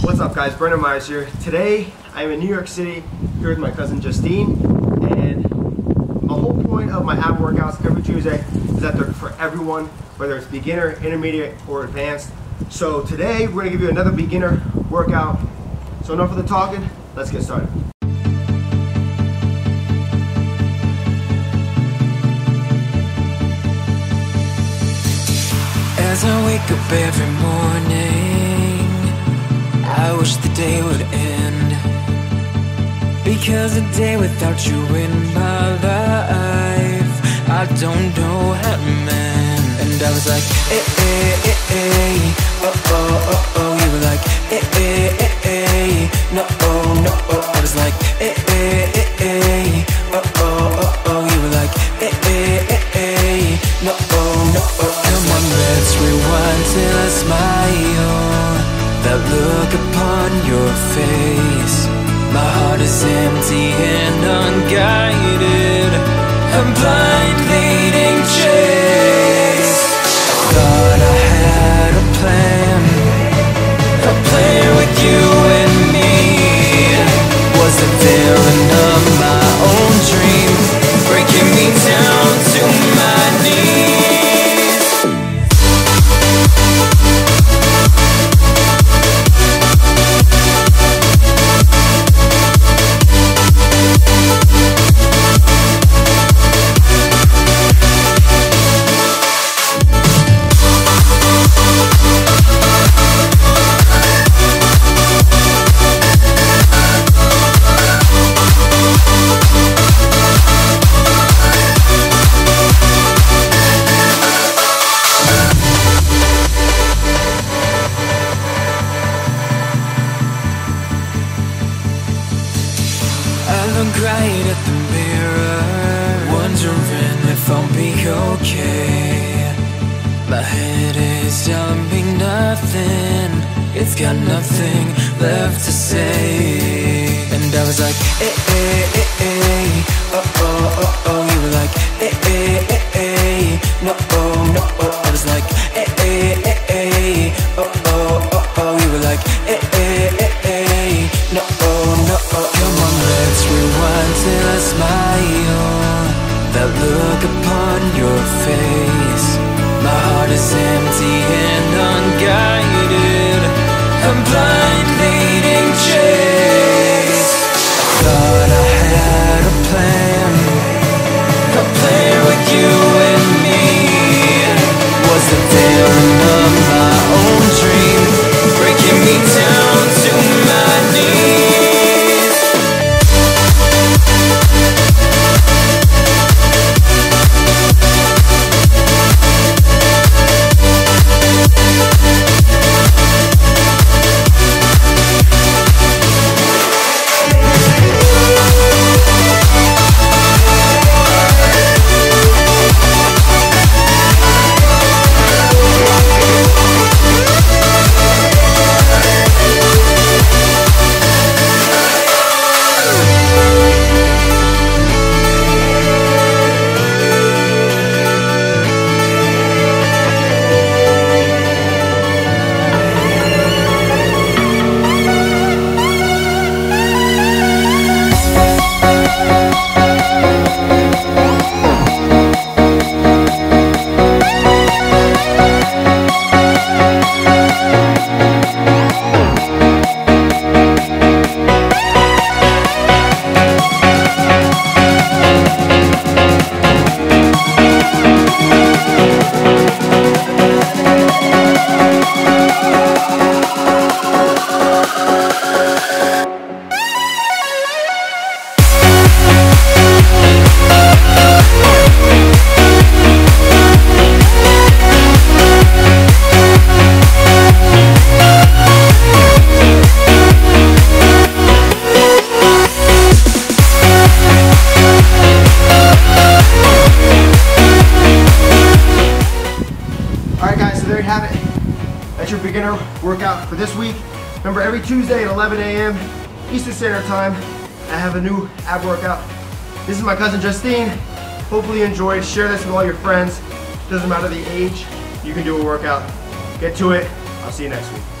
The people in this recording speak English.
What's up guys, Brendan Meyers here. Today I'm in New York City here with my cousin Justine and the whole point of my ab workouts every Tuesday is that they're for everyone, whether it's beginner, intermediate, or advanced. So today we're gonna give you another beginner workout. So enough of the talking, let's get started. As I wake up every morning, wish the day would end. Because a day without you in my life, I don't know how to mend. And I was like, eh, eh, eh, eh, oh, oh, oh, oh. You were like, eh, eh, eh, eh, your face. My heart is empty and unguided. Right at the mirror, wondering if I'll be okay. My head is telling me nothing, it's got nothing left to say. And I was like, eh, eh, eh, eh, oh, oh, oh, oh. You were like, eh, look upon your face. My heart is empty guys, so there you have it. That's your beginner workout for this week. Remember every Tuesday at 11 a.m. Eastern Standard Time, I have a new ab workout. This is my cousin Justine. Hopefully you enjoyed. Share this with all your friends. Doesn't matter the age, you can do a workout. Get to it. I'll see you next week.